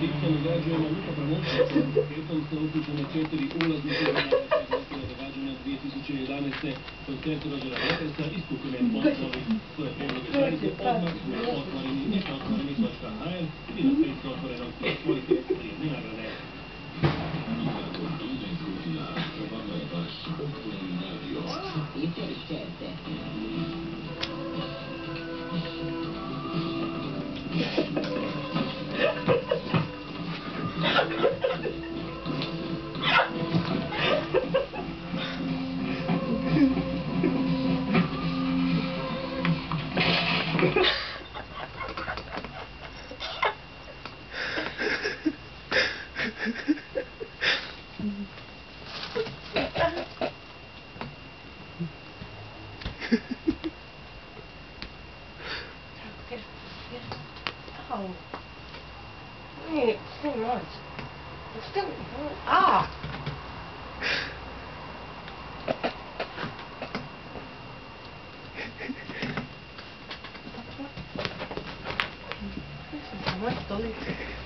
Dikta događaja na Luka Pramovića, petom se uključene četiri ulaznice događanja 2011. koncert Rođera Petersa i skupine Bosnovi. Svoje prijedloge želite odmah na otvoreni i otvoreni.hr i na Facebooku otvorenog prisvojite vrijedne nagrade. Jučer ščete. Thank you. Oh. Too much. It's still ah. Much delicious.